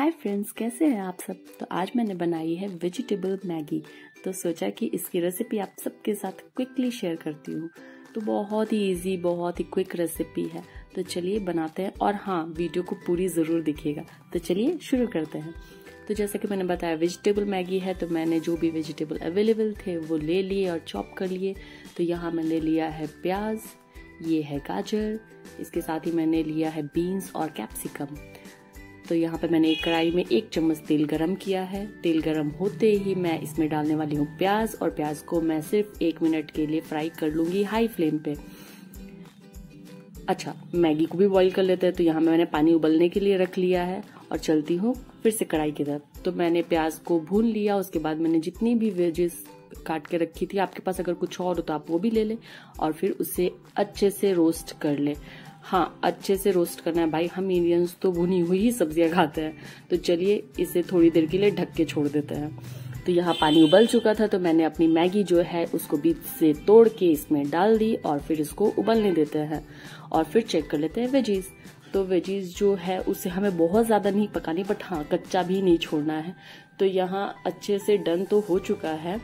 Hi friends कैसे हैं आप सब? तो आज मैंने बनाई है वेजिटेबल मैगी। तो सोचा कि इसकी रेसिपी आप सबके साथ क्विकली शेयर करती हूँ। तो बहुत ही इजी बहुत ही क्विक रेसिपी है। तो चलिए बनाते हैं और हाँ वीडियो को पूरी ज़रूर दिखिएगा। तो चलिए शुरू करते हैं। तो जैसा कि मैंने बताया वेजिटेबल मैगी है तो मैंने जो भी वेजिटेबल अवेलेबल थे, वो ले लिए और चॉप कर लिए। तो यहाँ मैंने लिया है प्याज, ये है गाजर, इसके साथ ही मैंने लिया है बीन्स और कैप्सिकम तो यहाँ पे मैंने एक कढ़ाई में एक चम्मच तेल गरम किया है। तेल गरम होते ही मैं इसमें डालने वाली हूँ प्याज और प्याज को मैं सिर्फ़ एक मिनट के लिए फ्राई कर लूँगी हाई फ्लेम पे। अच्छा मैगी को भी बॉईल कर लेते हैं तो यहाँ मैंने पानी उबलने के लिए रख लिया है और चलती हूँ फिर से कढ़ाई की तरफ़। तो मैंने प्याज को भून लिया, उसके बाद मैंने जितनी भी वेजेस काट के रखी थी, आपके पास अगर कुछ और हो तो आप वो भी ले लें और फिर उसे अच्छे से रोस्ट कर ले। हाँ अच्छे से रोस्ट करना है। भाई, हम इंडियंस तो भुनी हुई ही सब्ज़ियाँ खाते हैं। तो चलिए, इसे थोड़ी देर के लिए ढक के छोड़ देते हैं। तो यहाँ पानी उबल चुका था तो मैंने अपनी मैगी जो है, उसको बीच से तोड़ के इसमें डाल दी और फिर इसको उबलने देते हैं। और फिर चेक कर लेते हैं वेजीज तो वेजीज जो है, उसे हमें बहुत ज़्यादा नहीं पकानी बट हाँ कच्चा भी नहीं छोड़ना है। तो यहाँ अच्छे से डन तो हो चुका है।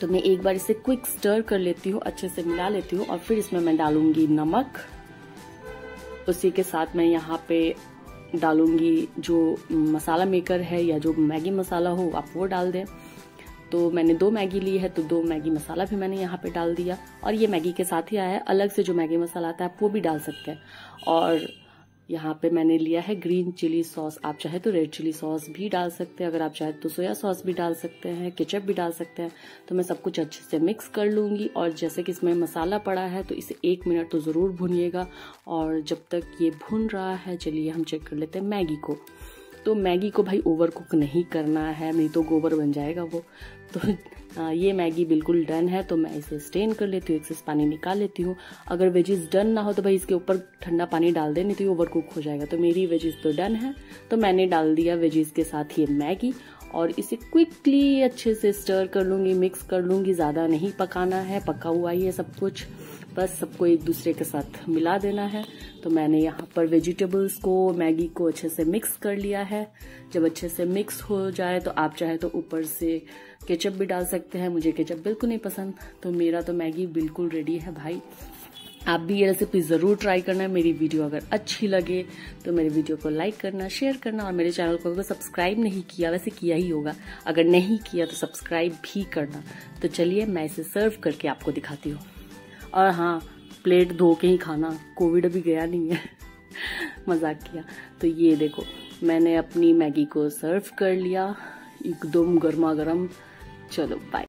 तो मैं एक बार इसे क्विक स्टर कर लेती हूँ, अच्छे से मिला लेती हूँ और फिर इसमें मैं डालूँगी नमक। उसी के साथ मैं यहाँ पे डालूँगी जो मसाला मेकर है या जो मैगी मसाला हो, आप वो डाल दें। तो मैंने दो मैगी ली है तो दो मैगी मसाला भी मैंने यहाँ पे डाल दिया। और ये मैगी के साथ ही आया है, अलग से जो मैगी मसाला आता है, आप वो भी डाल सकते हैं। और यहाँ पे मैंने लिया है ग्रीन चिली सॉस। आप चाहे तो रेड चिली सॉस भी डाल सकते हैं, अगर आप चाहे तो सोया सॉस भी डाल सकते हैं, केचप भी डाल सकते हैं। तो मैं सब कुछ अच्छे से मिक्स कर लूँगी और जैसे कि इसमें मसाला पड़ा है तो इसे एक मिनट तो ज़रूर भूनिएगा। और जब तक ये भुन रहा है, चलिए हम चेक कर लेते हैं मैगी को। तो मैगी को भाई ओवर कुक नहीं करना है, नहीं तो गोबर बन जाएगा वो। तो ये मैगी बिल्कुल डन है तो मैं इसे स्टेन कर लेती हूँ एक्सेस पानी निकाल लेती हूँ। अगर वेजेस डन ना हो तो भाई इसके ऊपर ठंडा पानी डाल दे नहीं तो ओवर कुक हो जाएगा। तो मेरी वेजिस तो डन है तो मैंने डाल दिया वेजिस के साथ ये मैगी और इसे क्विकली अच्छे से स्टर कर लूँगी मिक्स कर लूँगी, ज़्यादा नहीं पकाना है, पका हुआ ही है सब कुछ। बस सबको एक दूसरे के साथ मिला देना है। तो मैंने यहाँ पर वेजिटेबल्स को, मैगी को अच्छे से मिक्स कर लिया है। जब अच्छे से मिक्स हो जाए तो आप चाहे तो ऊपर से केचप भी डाल सकते हैं। मुझे केचप बिल्कुल नहीं पसंद तो मेरा तो मैगी बिल्कुल रेडी है भाई। आप भी ये रेसिपी ज़रूर ट्राई करना, मेरी वीडियो अगर अच्छी लगे तो मेरे वीडियो को लाइक करना शेयर करना और मेरे चैनल को अगर सब्सक्राइब नहीं किया, वैसे किया ही होगा। अगर नहीं किया तो सब्सक्राइब भी करना। तो चलिए मैं इसे सर्व करके आपको दिखाती हूँ। और हाँ प्लेट धो के ही खाना। कोविड अभी गया नहीं है। मज़ाक किया। तो ये देखो, मैंने अपनी मैगी को सर्व कर लिया। एकदम गर्मा गर्म चलो बाय